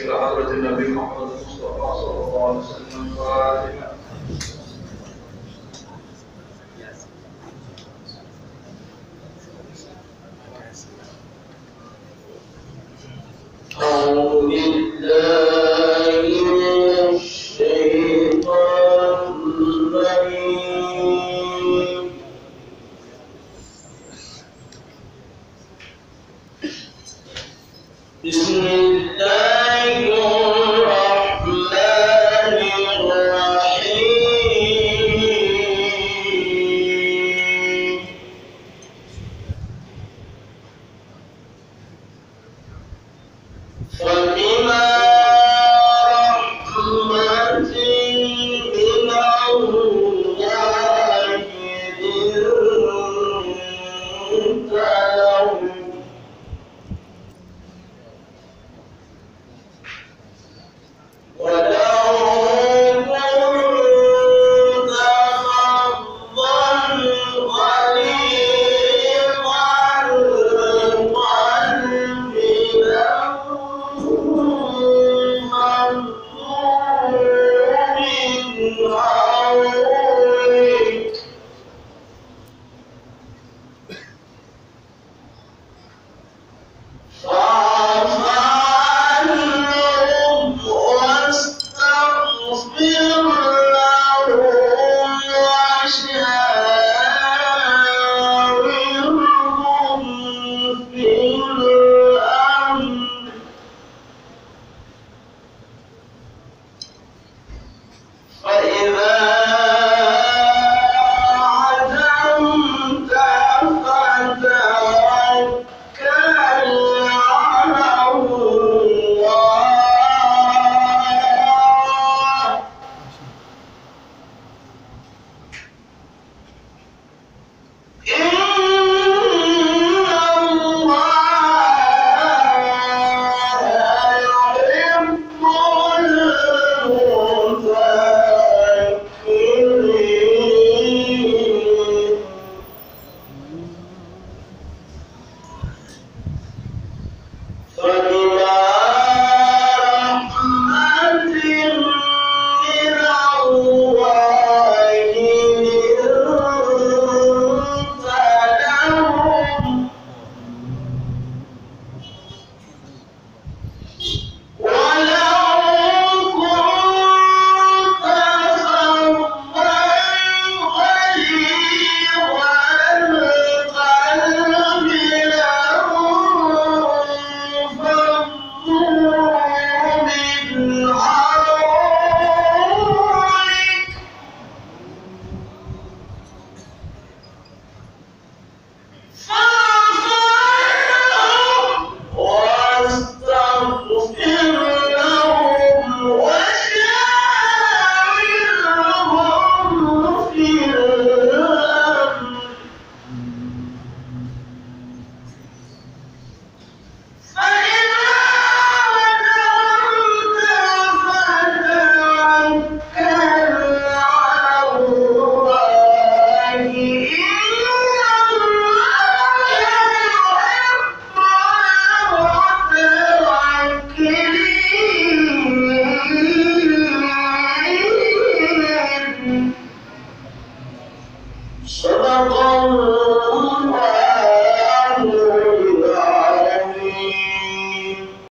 إلى حضرة النبي محمد المصطفى صلى الله عليه وسلم فاتحة أعوذ بالله من الشيطان بسم الله from صدق الله